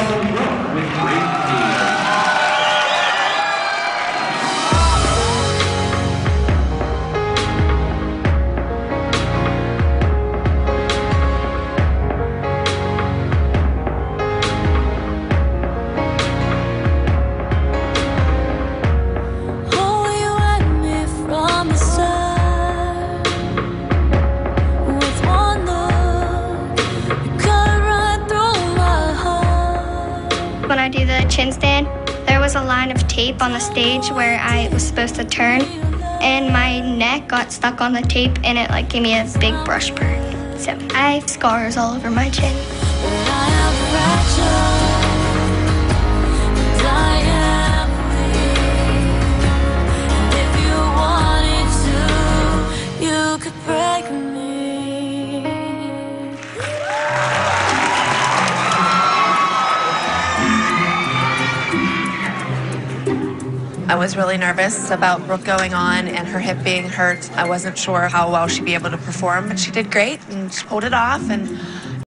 Michelle Brooke with Great I do the chin stand, there was a line of tape on the stage where I was supposed to turn, and my neck got stuck on the tape, and it like gave me a big brush burn. So I have scars all over my chin. I was really nervous about Brooke going on and her hip being hurt. I wasn't sure how well she'd be able to perform, but she did great and she pulled it off. And